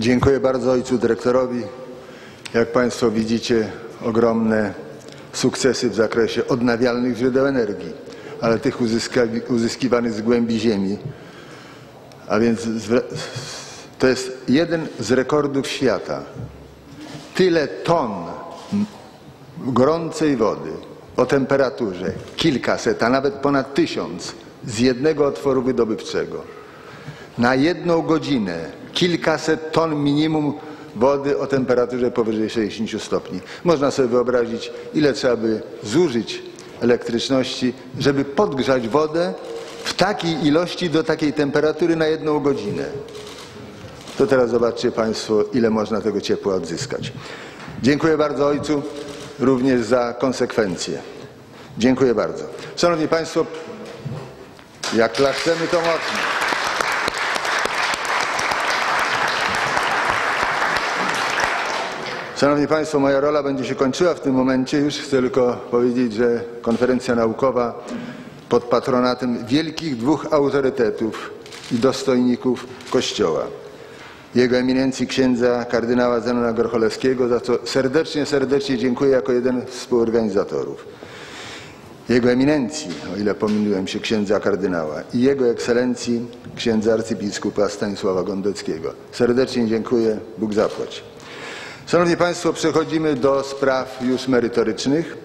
Dziękuję bardzo ojcu dyrektorowi. Jak Państwo widzicie, ogromne sukcesy w zakresie odnawialnych źródeł energii, ale tych uzyskiwanych z głębi ziemi. A więc to jest jeden z rekordów świata. Tyle ton gorącej wody o temperaturze kilkaset, a nawet ponad tysiąc z jednego otworu wydobywczego na jedną godzinę kilkaset ton minimum wody o temperaturze powyżej 60 stopni. Można sobie wyobrazić, ile trzeba by zużyć elektryczności, żeby podgrzać wodę w takiej ilości do takiej temperatury na jedną godzinę. To teraz zobaczcie Państwo, ile można tego ciepła odzyskać. Dziękuję bardzo Ojcu również za konsekwencje. Dziękuję bardzo. Szanowni Państwo, jak klaszczemy to mocno. Szanowni Państwo, moja rola będzie się kończyła w tym momencie. Już chcę tylko powiedzieć, że konferencja naukowa pod patronatem wielkich dwóch autorytetów i dostojników Kościoła. Jego eminencji księdza kardynała Zenona Gorcholewskiego, za co serdecznie, serdecznie dziękuję jako jeden z współorganizatorów. Jego eminencji, o ile pomyliłem się, księdza kardynała i jego ekscelencji księdza arcybiskupa Stanisława Gondeckiego. Serdecznie dziękuję, Bóg zapłać. Szanowni Państwo, przechodzimy do spraw już merytorycznych.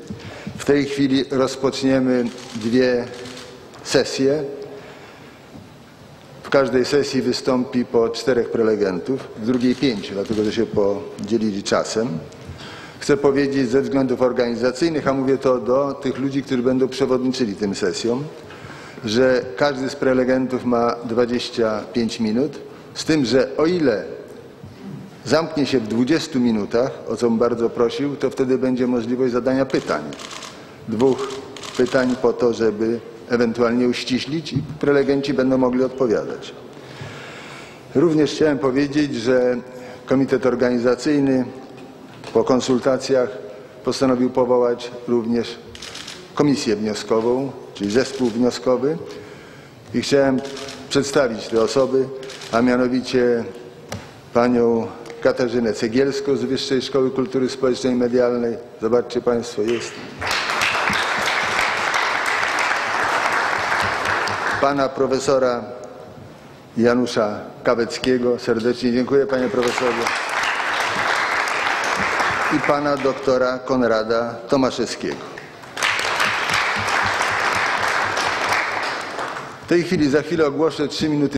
W tej chwili rozpoczniemy dwie sesje. W każdej sesji wystąpi po czterech prelegentów, w drugiej pięciu, dlatego że się podzielili czasem. Chcę powiedzieć ze względów organizacyjnych, a mówię to do tych ludzi, którzy będą przewodniczyli tym sesjom, że każdy z prelegentów ma 25 minut, z tym, że o ile zamknie się w 20 minutach, o co bym bardzo prosił, to wtedy będzie możliwość zadania pytań. Dwóch pytań po to, żeby ewentualnie uściślić i prelegenci będą mogli odpowiadać. Również chciałem powiedzieć, że Komitet Organizacyjny po konsultacjach postanowił powołać również komisję wnioskową, czyli zespół wnioskowy i chciałem przedstawić te osoby, a mianowicie panią Katarzynę Cegielską z Wyższej Szkoły Kultury Społecznej i Medialnej. Zobaczcie Państwo, jest. Pana profesora Janusza Kaweckiego. Serdecznie dziękuję panie profesorze. I pana doktora Konrada Tomaszewskiego. W tej chwili, za chwilę ogłoszę trzy minuty